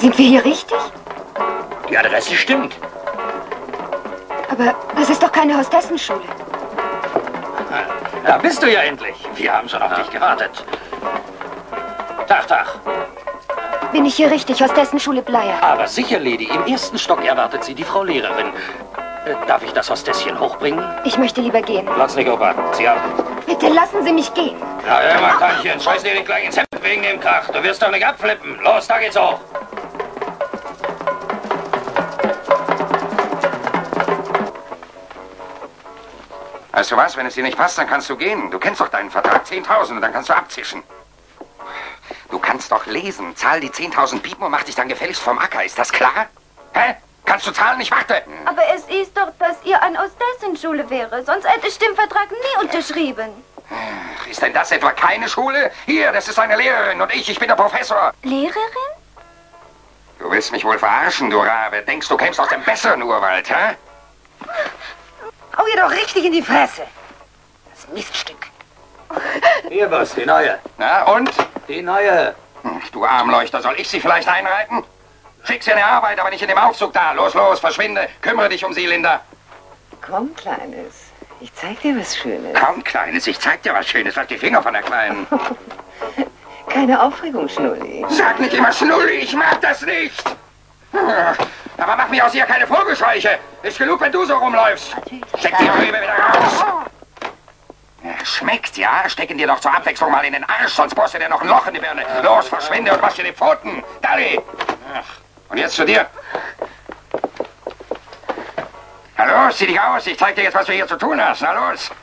Sind wir hier richtig? Die Adresse stimmt. Aber das ist doch keine Hostessenschule. Da bist du ja endlich. Wir haben schon auf dich gewartet. Tag, Tag. Bin ich hier richtig? Hostessenschule Bleier. Aber sicher, Lady. Im ersten Stock erwartet Sie die Frau Lehrerin. Äh, darf ich das Hostesschen hochbringen? Ich möchte lieber gehen. Lass nicht aufwarten. Sie haben... Bitte lassen Sie mich gehen. Na, hör mal, Tantchen. Scheiß dir nicht gleich ins Hemd wegen dem Krach. Du wirst doch nicht abflippen. Los, da geht's hoch. Weißt du was, wenn es dir nicht passt, dann kannst du gehen. Du kennst doch deinen Vertrag, 10.000 und dann kannst du abzischen. Du kannst doch lesen. Zahl die 10.000 Piepen und mach dich dann gefälligst vom Acker. Ist das klar? Hä? Kannst du zahlen? Ich warte. Aber es ist doch, dass ihr an Ostessenschule wäre. Sonst hätte ich den Vertrag nie unterschrieben. Ist denn das etwa keine Schule? Hier, das ist eine Lehrerin und ich, ich bin der Professor. Lehrerin? Du willst mich wohl verarschen, du Rabe. Denkst, du kämst aus dem besseren Urwald, hä? Ihr doch richtig in die Fresse. Das Miststück. Hier was, die neue. Na, und? Die neue. Hm, Du Armleuchter, soll ich sie vielleicht einreiten? Schick sie in die Arbeit, aber nicht in dem Aufzug da. Los, los, verschwinde. Kümmere dich um sie, Linda. Komm, Kleines. Ich zeig dir was Schönes. Komm, Kleines, ich zeig dir was Schönes. Lass die Finger von der Kleinen. Keine Aufregung, Schnulli. Sag nicht immer Schnulli, ich mag das nicht. Aber mach mir aus ihr keine Vogelscheuche. Ist genug, wenn du so rumläufst. Steck die Rübe wieder raus. Ja, Schmeckt, ja? Stecken dir doch zur Abwechslung mal in den Arsch, sonst bohrst du dir noch ein Loch in die Birne. Los, verschwinde und wasch dir die Pfoten. Dalli. Und jetzt zu dir. Na los, zieh dich aus. Ich zeig dir jetzt, was du hier zu tun hast. Na los.